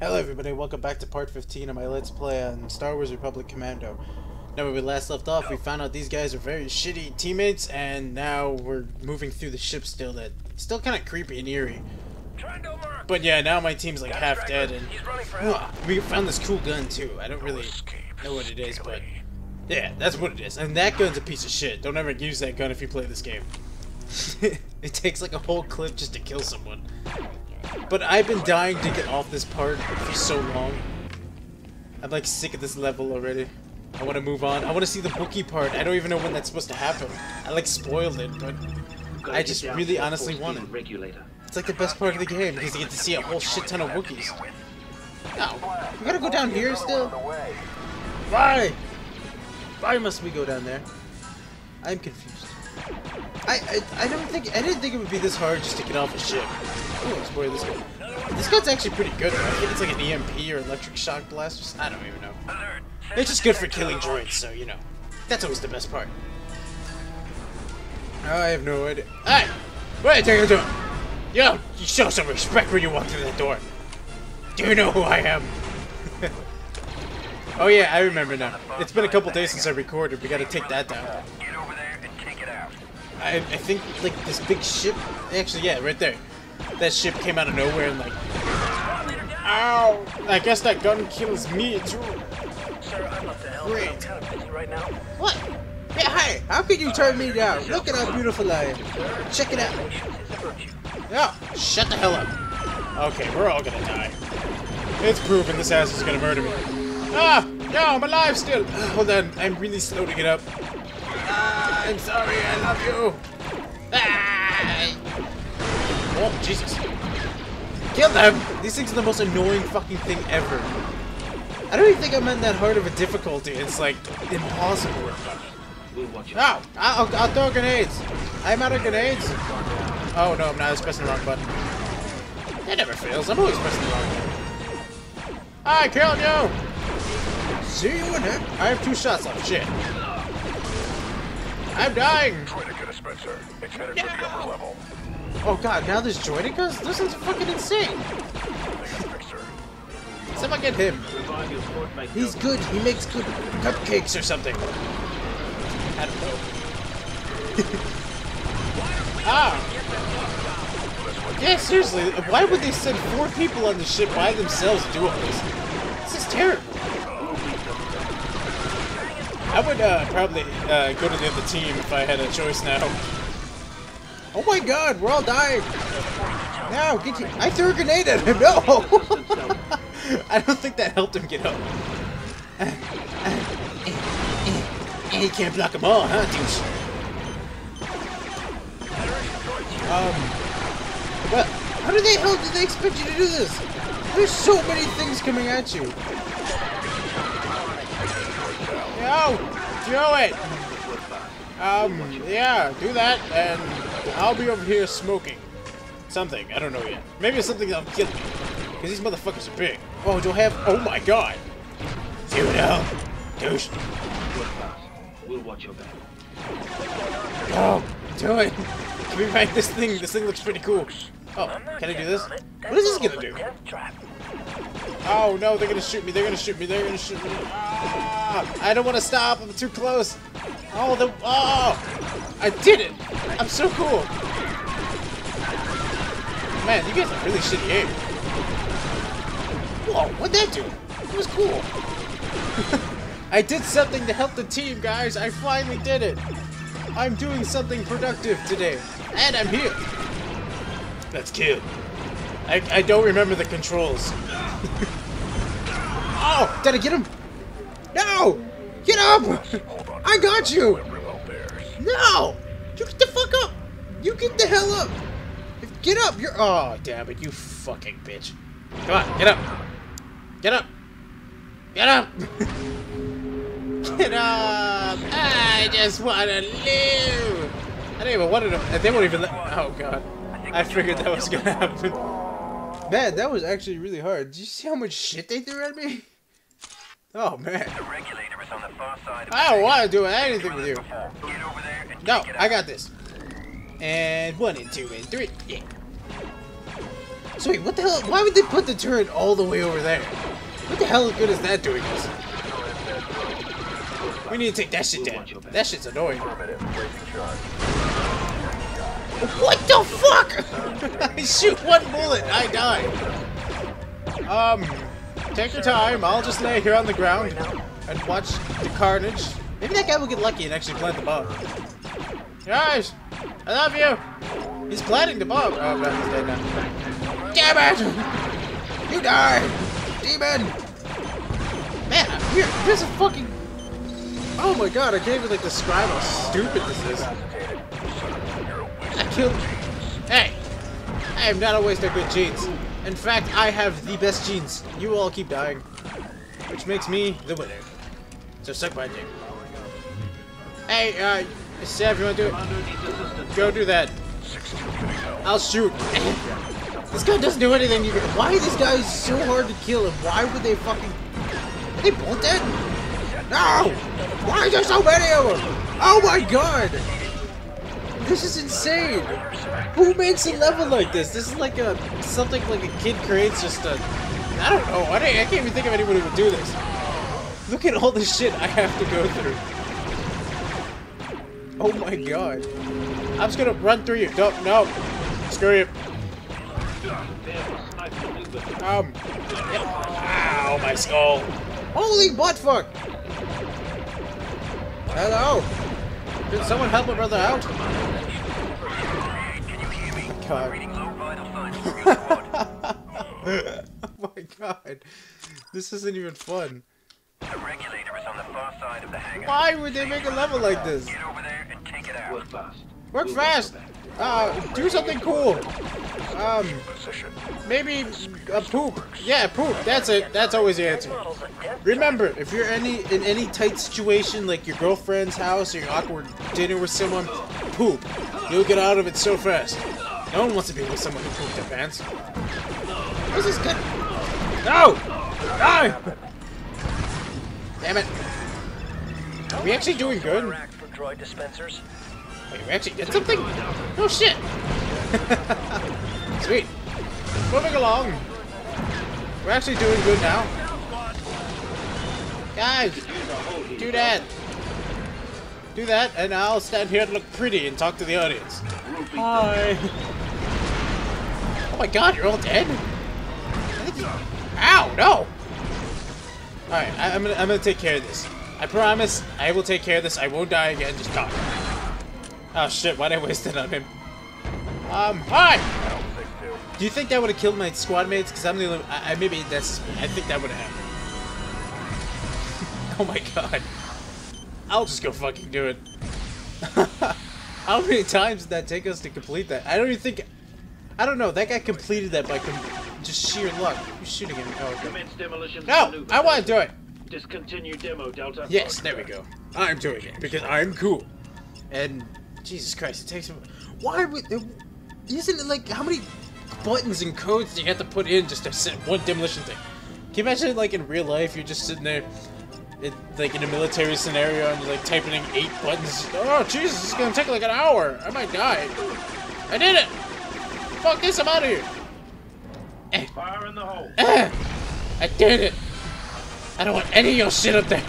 Hello everybody, welcome back to part 15 of my Let's Play on Star Wars Republic Commando. Now when we last left off, we found out these guys are very shitty teammates, and now we're moving through the ship still that still kind of creepy and eerie. But yeah, now my team's like half dead, and uh, we found this cool gun too. I don't really know what it is, but yeah, that's what it is. And that gun's a piece of shit. Don't ever use that gun if you play this game. it takes like a whole clip just to kill someone. But I've been dying to get off this part for so long. I'm like sick of this level already. I want to move on. I want to see the Wookiee part. I don't even know when that's supposed to happen. I like spoiled it, but I just really honestly want it. Regulator. It's like the best part of the game because you get to see a whole shit ton of Wookiees. No, we gotta go down here still. Why? Why must we go down there? I'm confused. I, I I don't think I didn't think it would be this hard just to get off a ship. Oh, spoil this gun. This gun's actually pretty good. Though. I think it's like an EMP or electric shock blast. I don't even know. It's just good for killing droids, so you know. That's always the best part. I have no idea. Hey! What are you taking doing? Yo, you show some respect when you walk through that door. Do you know who I am? oh yeah, I remember now. It's been a couple days since I recorded. We gotta take that down. Get over there and take it out. I, I think like this big ship. Actually, yeah, right there. That ship came out of nowhere and like. Ow! I guess that gun kills me too. Sir, I'm not the hell. Great. I'm kind of busy right now. What? Yeah, hi. How could you turn me down? Look at how beautiful I am. Check it out. Yeah, shut the hell up. Okay, we're all gonna die. It's proven this ass is gonna murder me. Ah! No, I'm alive still! Hold on, I'm really slow to get up. Ah, I'm sorry, I love you! Ah! Oh, Jesus. Kill them! These things are the most annoying fucking thing ever. I don't even think I'm in that hard of a difficulty. It's like impossible. We'll watch it. Ow! I'll, I'll throw grenades! I'm out of grenades! Oh no, I'm not. I was pressing the wrong button. That never fails. I'm always pressing the wrong button. I killed you! See you in it. I have two shots left. Shit. I'm dying! Try to get a Spencer. It's headed for the upper level. Oh god, now there's Droidekas? This is fucking insane! I get him. He's good. He makes good cupcakes or something. I don't know. ah! Yeah, seriously, why would they send four people on the ship by themselves to do all this? This is terrible. I would uh, probably uh, go to the other team if I had a choice now. Oh my god, we're all dying! Now, get you- I threw a grenade at him! No! I don't think that helped him get up. He can't block them all, huh, douche? Um, but how do they hell did they expect you to do this? There's so many things coming at you. Yo, do it. Um, yeah, do that, and I'll be over here smoking. Something, I don't know yet. Maybe it's something that'll kill me. Because these motherfuckers are big. Oh, do I have... Oh my god! See what hell? Douche. We'll watch your back. Oh, do it. Can we find this thing? This thing looks pretty cool. Oh, can I do this? What is this gonna do? Oh no, they're gonna shoot me, they're gonna shoot me, they're gonna shoot me. Ah, I don't want to stop, I'm too close. Oh, the... Oh! I did it! I'm so cool! Man, you guys are really shitty aim. Whoa, what'd that do? It was cool. I did something to help the team, guys. I finally did it. I'm doing something productive today. And I'm here. Let's kill. I, I don't remember the controls. oh, did I get him? No! Get up! I got you! No! You get the fuck up! You get the hell up! Get up! You're oh damn it, you fucking bitch. Come on, get up! Get up! Get up! get up! I just wanna live! I don't even want to they won't even let oh god. I figured that was gonna happen. Man, that was actually really hard. Did you see how much shit they threw at me? Oh man. The regulator is on the far side of I don't want to do anything with you. No, I got this. And one and two and three. Yeah. So wait, what the hell? Why would they put the turret all the way over there? What the hell good is that doing us? We need to take that shit down. That shit's annoying. What the fuck? I shoot one bullet, I die. Um, take your time. I'll just lay here on the ground and watch the carnage. Maybe that guy will get lucky and actually plant the bomb. Guys, I love you. He's planting the bomb. Oh, no, he's dead now. Damn it! You die, demon. Man, we're, this is fucking. Oh my god, I can't even like describe how stupid this is. I killed. Hey! I am not a waste of good genes. In fact, I have the best genes. You all keep dying. Which makes me the winner. So suck my dick. Hey, uh, Sev, you wanna do it? Go do that. I'll shoot. this guy doesn't do anything. You. Why are these guys so hard to kill and why would they fucking... Are they both dead? No! Why are there so many of them? Oh my god! This is insane! Who makes a level like this? This is like a... Something like a kid creates just a... I don't know. I, I can't even think of anyone who would do this. Look at all the shit I have to go through. Oh my god. I'm just gonna run through you. No, no. Screw you. They have a sniper only weapon. Um. Ow, my skull. Holy butt fuck. Hello. Did someone help my brother out? Can you hear me? God. Reading low vital signs from your squad. oh my god. This isn't even fun. The regulator is on the far side of the hangar. Why would they make a level like this? Work fast. Work fast. watch your back. Uh, do something cool. Um, maybe a poop. Yeah, poop. That's it. That's always the answer. Remember, if you're any in any tight situation, like your girlfriend's house or your awkward dinner with someone, poop. You'll get out of it so fast. No one wants to be with someone who pooped their pants. This is good. No! No! Damn it. Are we actually doing good? For droid dispensers. Wait, we actually did something? Oh shit! Sweet. Moving along. We're actually doing good now. Guys, do that. Do that, and I'll stand here and look pretty and talk to the audience. Hi. Oh my god, you're all dead? I Ow, no! Alright, I- I'm gonna, I'm gonna take care of this. I promise I will take care of this. I won't die again, just talk. Oh shit, why'd I waste it on him? Um, hi! Do you think that would have killed my squad mates? Because I'm the only. I, I maybe that's. I think that would have happened. oh my god. I'll just go fucking do it. How many times did that take us to complete that? I don't even think. I don't know. That guy completed that by com just sheer luck. Who's shooting him? Oh, okay. Commence demolition No. I want to do it. Discontinue demo, Delta. Yes, there we go. I'm doing it because I'm cool. And Jesus Christ, it takes. Why would? It, isn't it like how many buttons and codes do you have to put in just to set one demolition thing? Can you imagine like in real life you're just sitting there, it, like in a military scenario and you're like typing in eight buttons? Oh Jesus, it's gonna take like an hour. I might die. I did it. Fuck this, I'm out of here. Eh, Fire in the hole. eh, I did it. I don't want any of your shit up there.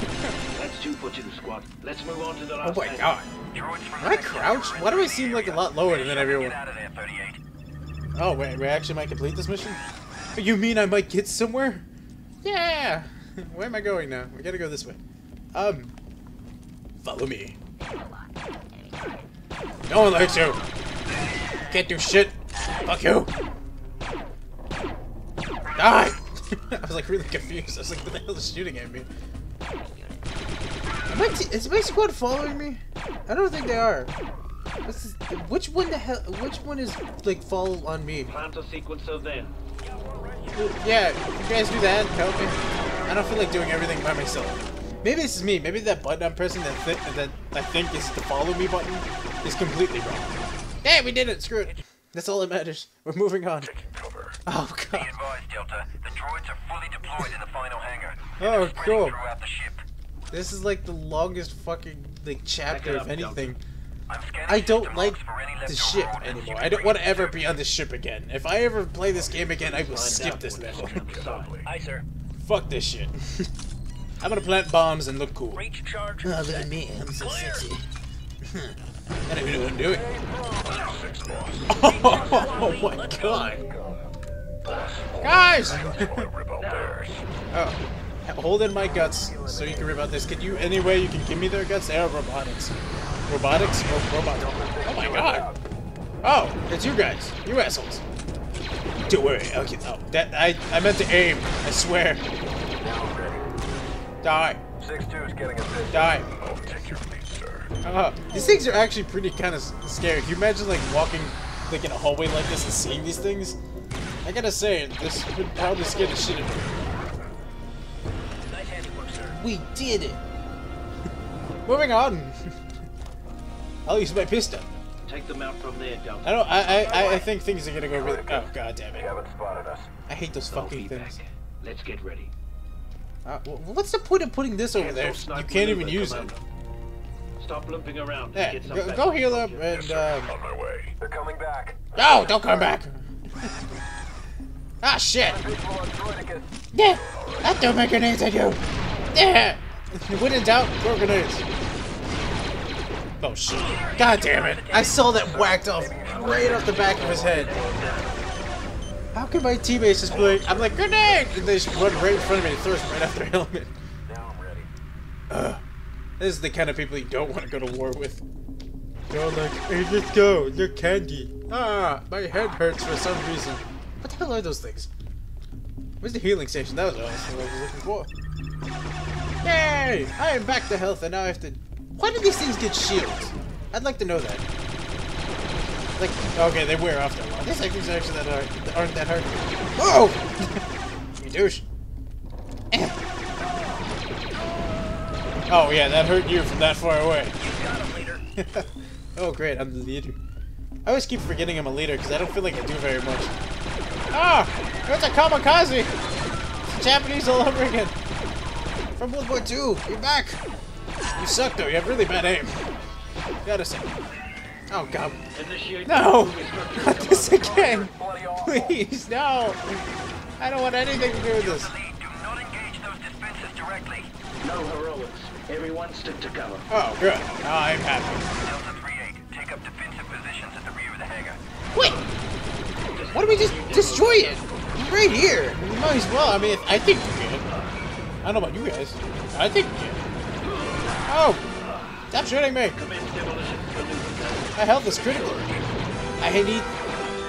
Let's move on to the oh last my god. Droids Am I crouched? Why do I seem like a lot lower than everyone? Out of there, 38. Oh, wait, we actually might complete this mission? You mean I might get somewhere? Yeah! Where am I going now? We gotta go this way. Um, follow me. No one likes you! Can't do shit! Fuck you! Die! I was like really confused. I was like, what the hell is shooting at me? Am I t is my squad following me? I don't think they are. This is, which one the hell? Which one is like follow on me? Plant a sequencer then. Yeah, you guys do that. Help me. I don't feel like doing everything by myself. Maybe this is me. Maybe that button I'm pressing that th that I think is the follow me button is completely wrong. Hey, we did it. Screw it. That's all that matters. We're moving on. Taking cover. Oh Be god. advised, Delta. The droids are fully deployed in the final hangar. Oh, Spreading cool. Throughout the ship. This is like the longest fucking like chapter of anything. I'm scanning I don't like logs for any the ship anymore. I don't want to ever be on the ship again. If I ever play this game again, I will skip this level. on. Aye, sir. Fuck this shit. I'm gonna plant bombs and look cool. Reach charge. Oh, look at me. I'm so sexy. I don't even know what I'm doing. Oh, my god. Guys! oh. Hold in my guts so you can rip out this. Can you, any way you can give me their guts? They are robotics. Robotics? Oh, robots. Oh my god. Oh, it's you guys. You assholes. Don't worry. Okay. Oh, that, I, I meant to aim. I swear. Die. 6-2 is getting a bit. Die. I'll take your lead, sir. Uh, these things are actually pretty kind of scary. Can you imagine like walking like in a hallway like this and seeing these things? I gotta say, this would probably scare the shit out of me. Nice handiwork, sir. We did it. Moving on. I'll use my pistol. Take them out from there, Delta. I don't. I. I. I- I think things are gonna go really. Oh god damn They it! haven't spotted us. I hate those I'll fucking things. back. Let's get ready. Uh, wh- what's the point of putting this over there? if You can't even use it. Stop limping around. and Yeah, get some go, go heal up and. Um, On my way. They're coming back. no, don't come back. ah shit. Visual on Droidekas. Yeah, I throw my grenades at you. Yeah. when in doubt, throw grenades. Oh shit! God damn it! I saw that whacked off right off the back of his head. How can my teammates just like, I'm like grenade, and they just run right in front of me and throw us right off their helmet? Now I'm ready. This is the kind of people you don't want to go to war with. They're like, hey, let's go, look candy. Ah, my head hurts for some reason. What the hell are those things? Where's the healing station? That was what I was looking for. Yay! I am back to health and now I have to... Why do these things get shields? I'd like to know that. Like, okay, they wear off that long. These things are actually that, are, that aren't that hard. Whoa! you douche. Oh yeah, that hurt you from that far away. oh great, I'm the leader. I always keep forgetting I'm a leader because I don't feel like I do very much. Ah! It's a kamikaze! It's Japanese all over again. From World War II, you're back! You suck though, you have really bad aim. Gotta say. Oh god. No! Not this again! Please, no! I don't want anything to do with this. No heroics. Everyone stick to cover. Oh, good. I'm happy. Delta 3-8, take up defensive positions at the rear of the hangar. Wait! Why don't we just destroy it? Right here! We might as well. I mean, I think we can. I don't know about you guys. I think. Oh! Stop shooting me! My health is critical. I need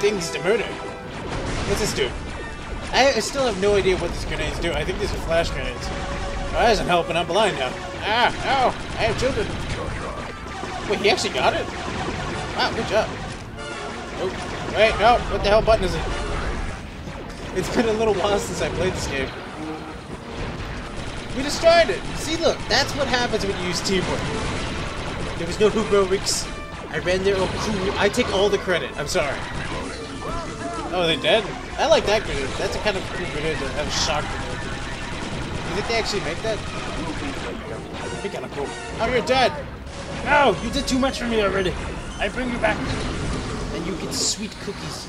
things to murder. What's this do? I, still have no idea what these grenades do. I think these are flash grenades. Oh, that isn't helping. I'm blind now. Ah, no! I have children. Wait, he actually got it? Wow, good job. Oh, wait, no. What the hell button is it? It's been a little while since I played this game. We destroyed it! See, look, that's what happens when you use teamwork. There was no heroics. I ran there all cool. I take all the credit. I'm sorry. Oh, they dead? I like that grenade. That's a kind of cool grenade to have a shock grenade. You think they actually make that? That'd be kind of cool. Oh, you're dead! No! You did too much for me already. I bring you back. And you get sweet cookies.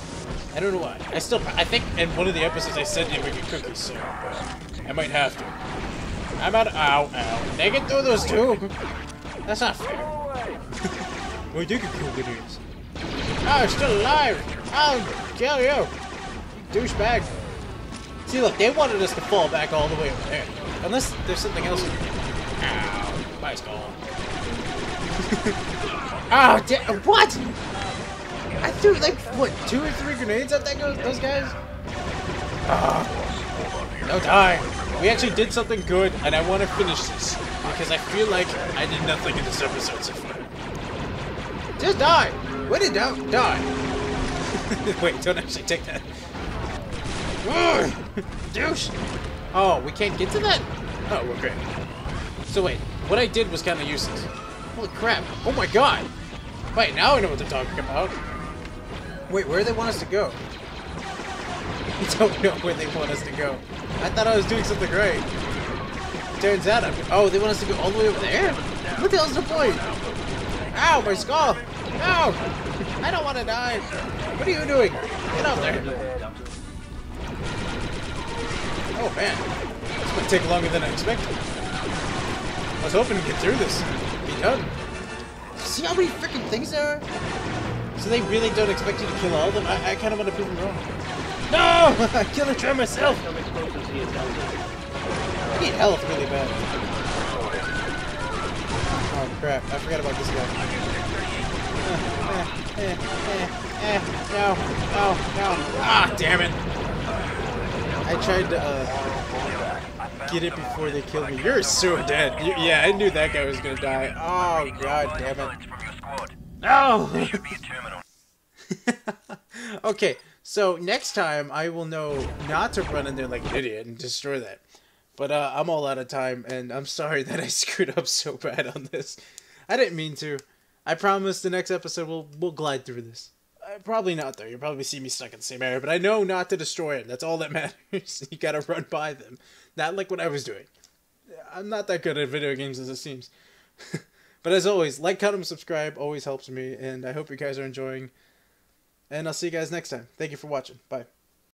I don't know why. I still, I think in one of the episodes I said you would get cookies, so I might have to. I'm out. Ow, ow. They get through those too. That's not fair. we do get cool grenades. Oh, you're still alive. I'll kill you. you douchebag. See, look, they wanted us to fall back all the way over there. Unless there's something else. Ow, my skull. oh, what? I threw like what two or three grenades at that those guys. Ah, no die. We actually did something good, and I want to finish this because I feel like I did nothing in this episode so far. Just die. When in doubt, die. Wait, don't actually take that. Douche. Oh, we can't get to that. Oh, we're great. So wait, what I did was kind of useless. Holy crap! Oh my god! Wait, now I know what they're talking about. Wait, where do they want us to go? I don't know where they want us to go. I thought I was doing something right. Turns out I'm... Oh, they want us to go all the way over there? What the hell's the point? Ow, my skull! No! I don't want to die! What are you doing? Get out there! Oh man, this might take longer than I expected. I was hoping to get through this. Be done. See how many freaking things there are? So they really don't expect you to kill all of them? I, I kind of want to prove them wrong. No! I killed a try myself! Some explosives here, I need health really bad. Oh crap, I forgot about this guy. Eh, eh, eh, eh, no, no, no. Ah, damn it! I tried to uh, get it before they killed me. You're so dead. You, yeah, I knew that guy was gonna die. Oh god damn it. From your squad. No! Should be a terminal. okay, so next time I will know not to run in there like an idiot and destroy that. But uh, I'm all out of time, and I'm sorry that I screwed up so bad on this. I didn't mean to. I promise the next episode we'll we'll glide through this. Uh, probably not though. You'll probably see me stuck in the same area, but I know not to destroy it. That's all that matters. you gotta run by them, not like what I was doing. I'm not that good at video games as it seems. but as always, like, comment, subscribe always helps me, and I hope you guys are enjoying. And I'll see you guys next time. Thank you for watching. Bye.